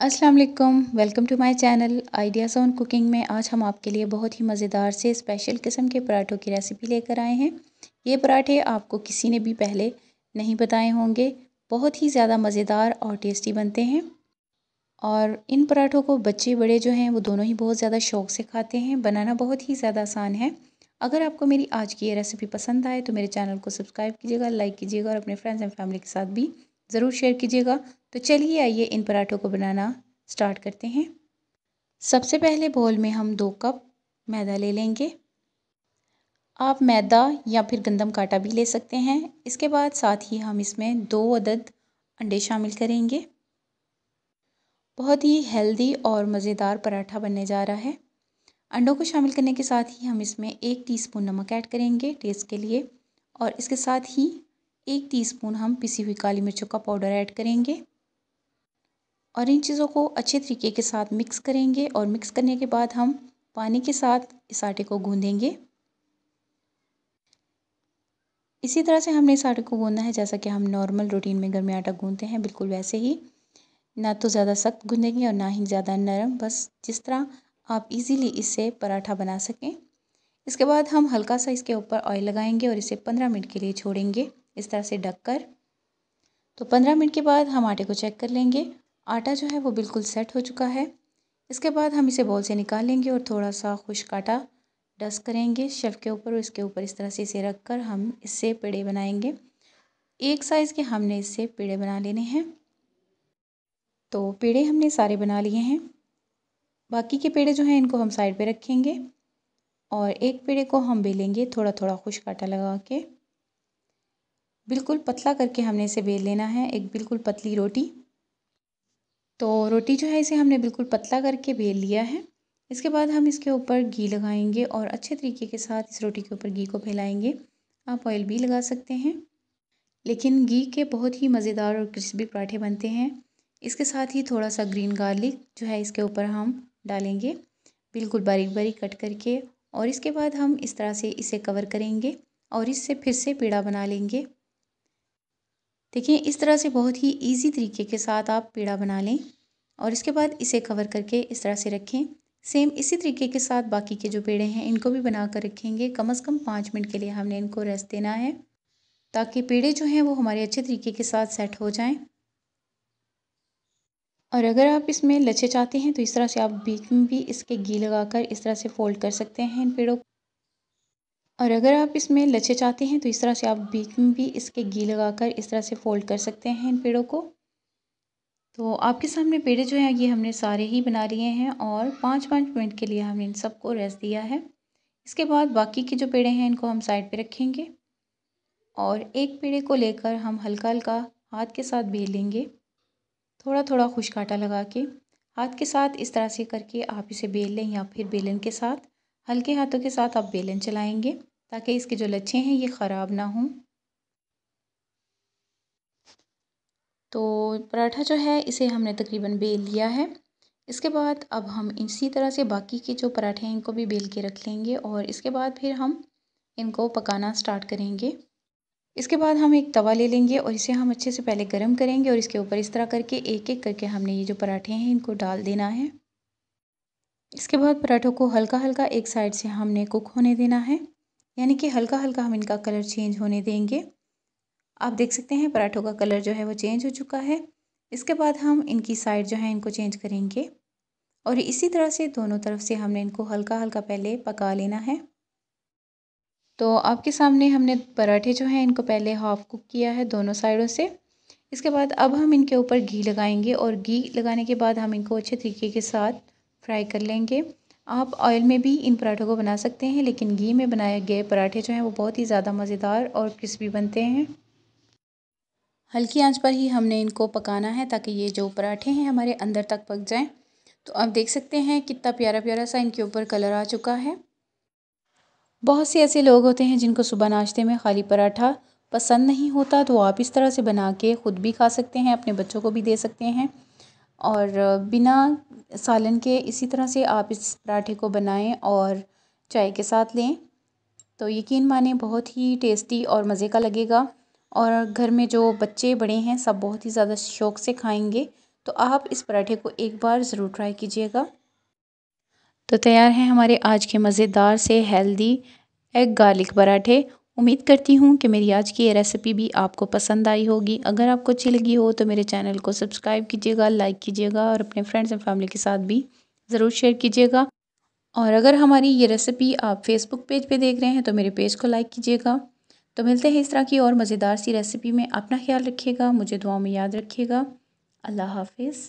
अस्सलाम वालेकुम welcome to my channel ideas on cooking में आज हम आपके लिए बहुत ही मज़ेदार से स्पेशल किस्म के पराठों की रेसिपी लेकर आए हैं। ये पराठे आपको किसी ने भी पहले नहीं बताए होंगे, बहुत ही ज़्यादा मज़ेदार और टेस्टी बनते हैं। और इन पराठों को बच्चे बड़े जो हैं, वो दोनों ही बहुत ज़्यादा शौक़ से खाते हैं, बनाना बहुत ही ज़्यादा आसान है। अगर आपको मेरी आज की ये रेसिपी पसंद आए तो मेरे चैनल को सब्सक्राइब कीजिएगा लाइक कीजिएगा और अपने फ्रेंड्स एंड फैमिली के साथ भी ज़रूर शेयर कीजिएगा। तो चलिए आइए इन पराठों को बनाना स्टार्ट करते हैं। सबसे पहले बोल में हम दो कप मैदा ले लेंगे। आप मैदा या फिर गंदम काटा भी ले सकते हैं। इसके बाद साथ ही हम इसमें दो अदद अंडे शामिल करेंगे। बहुत ही हेल्दी और मज़ेदार पराठा बनने जा रहा है। अंडों को शामिल करने के साथ ही हम इसमें एक टीस्पून नमक ऐड करेंगे टेस्ट के लिए और इसके साथ ही एक टीस्पून हम पिसी हुई काली मिर्चों का पाउडर ऐड करेंगे और इन चीज़ों को अच्छे तरीके के साथ मिक्स करेंगे और मिक्स करने के बाद हम पानी के साथ इस आटे को गूँधेंगे इसी तरह से हमने इस आटे को गूँधना है, जैसा कि हम नॉर्मल रूटीन में घर में आटा गूँधते हैं, बिल्कुल वैसे ही। ना तो ज़्यादा सख्त गूँधेंगे और ना ही ज़्यादा नरम, बस जिस तरह आप इजीली इससे पराठा बना सकें। इसके बाद हम हल्का सा इसके ऊपर ऑयल लगाएँगे और इसे पंद्रह मिनट के लिए छोड़ेंगे। इस तरह से ढक कर तो पंद्रह मिनट के बाद हम आटे को चेक कर लेंगे। आटा जो है वो बिल्कुल सेट हो चुका है। इसके बाद हम इसे बॉल से निकाल लेंगे और थोड़ा सा खुश्क आटा डस्ट करेंगे शेफ के ऊपर और इसके ऊपर इस तरह से इसे रख कर हम इससे पेड़े बनाएँगे। एक साइज़ के हमने इससे पेड़े बना लेने हैं। तो पेड़े हमने सारे बना लिए हैं। बाकी के पेड़े जो हैं इनको हम साइड पे रखेंगे और एक पेड़े को हम बेलेंगे थोड़ा थोड़ा खुश्क आटा लगा के। बिल्कुल पतला करके हमने इसे बेल लेना है, एक बिल्कुल पतली रोटी। तो रोटी जो है इसे हमने बिल्कुल पतला करके बेल लिया है। इसके बाद हम इसके ऊपर घी लगाएँगे और अच्छे तरीके के साथ इस रोटी के ऊपर घी को फैलाएँगे। आप ऑयल भी लगा सकते हैं। लेकिन घी के बहुत ही मज़ेदार और क्रिस्पी पराठे बनते हैं। इसके साथ ही थोड़ा सा ग्रीन गार्लिक जो है इसके ऊपर हम डालेंगे। बिल्कुल बारीक बारीक कट करके। और इसके बाद हम इस तरह से इसे कवर करेंगे और इससे फिर से पेड़ा बना लेंगे। देखिए, इस तरह से बहुत ही इजी तरीके के साथ आप पेड़ा बना लें और इसके बाद इसे कवर करके इस तरह से रखें। सेम इसी तरीके के साथ बाकी के जो पेड़े हैं, इनको भी बना कर रखेंगे। कम अज़ कम पाँच मिनट के लिए हमने इनको रेस्ट देना है ताकि पेड़े जो हैं, वो हमारे अच्छे तरीके के साथ सेट हो जाएँ। और अगर आप इसमें लच्छे चाहते हैं तो इस तरह से आप बीच में भी इसके घी लगाकर इस तरह से फोल्ड कर सकते हैं इन पेड़ों और अगर आप इसमें लच्छे चाहते हैं तो इस तरह से आप बीच में भी इसके घी लगाकर इस तरह से फ़ोल्ड कर सकते हैं इन पेड़ों को। तो आपके सामने पेड़े जो हैं, ये हमने सारे ही बना लिए हैं और पाँच पाँच मिनट के लिए हमने इन सबको रेस्ट दिया है। इसके बाद बाकी के जो पेड़े हैं, इनको हम साइड पे रखेंगे और एक पेड़े को लेकर हम हल्का हल्का हाथ के साथ बेल लेंगे। थोड़ा थोड़ा खुश आटा लगा के हाथ के साथ इस तरह से करके आप इसे बेल लें या फिर बेलन के साथ। हल्के हाथों के साथ आप बेलन चलाएँगे। ताकि इसके जो लच्छे हैं, ये ख़राब ना हों। तो पराठा जो है, इसे हमने तकरीबन बेल लिया है। इसके बाद अब हम इसी तरह से बाकी के जो पराठे हैं, इनको भी बेल के रख लेंगे और इसके बाद फिर हम इनको पकाना स्टार्ट करेंगे। इसके बाद हम एक तवा ले लेंगे और इसे हम अच्छे से पहले गर्म करेंगे और इसके ऊपर इस तरह करके एक एक करके हमने ये जो पराठे हैं, इनको डाल देना है। इसके बाद पराठों को हल्का हल्का एक साइड से हमने कुक होने देना है। यानी कि हल्का हल्का हम इनका कलर चेंज होने देंगे। आप देख सकते हैं पराठों का कलर जो है वो चेंज हो चुका है। इसके बाद हम इनकी साइड जो है इनको चेंज करेंगे और इसी तरह से दोनों तरफ़ से हमने इनको हल्का हल्का पहले पका लेना है। तो आपके सामने हमने पराठे जो हैं इनको पहले हाफ़ कुक किया है दोनों साइडों से। इसके बाद अब हम इनके ऊपर घी लगाएँगे और घी लगाने के बाद हम इनको अच्छे तरीके के साथ फ्राई कर लेंगे। आप ऑयल में भी इन पराठों को बना सकते हैं, लेकिन घी में बनाए गए पराठे जो हैं वो बहुत ही ज़्यादा मज़ेदार और क्रिस्पी बनते हैं। हल्की आँच पर ही हमने इनको पकाना है ताकि ये जो पराठे हैं हमारे अंदर तक पक जाएँ। तो आप देख सकते हैं कितना प्यारा प्यारा सा इनके ऊपर कलर आ चुका है। बहुत से ऐसे लोग होते हैं जिनको सुबह नाश्ते में खाली पराठा पसंद नहीं होता तो आप इस तरह से बना के ख़ुद भी खा सकते हैं, अपने बच्चों को भी दे सकते हैं। और बिना सालन के इसी तरह से आप इस पराठे को बनाएँ और चाय के साथ लें। तो यकीन माने बहुत ही टेस्टी और मज़े का लगेगा। और घर में जो बच्चे बड़े हैं, सब बहुत ही ज़्यादा शौक़ से खाएँगे। तो आप इस पराठे को एक बार ज़रूर ट्राई कीजिएगा। तो तैयार हैं हमारे आज के मज़ेदार से हेल्दी एग गार्लिक पराठे। उम्मीद करती हूँ कि मेरी आज की ये रेसिपी भी आपको पसंद आई होगी। अगर आपको अच्छी लगी हो तो मेरे चैनल को सब्सक्राइब कीजिएगा लाइक कीजिएगा और अपने फ्रेंड्स एंड फैमिली के साथ भी ज़रूर शेयर कीजिएगा। और अगर हमारी ये रेसिपी आप फेसबुक पेज पे देख रहे हैं तो मेरे पेज को लाइक कीजिएगा। तो मिलते हैं इस तरह की और मज़ेदार सी रेसिपी में। अपना ख्याल रखिएगा, मुझे दुआ में याद रखिएगा। अल्लाह हाफिज़।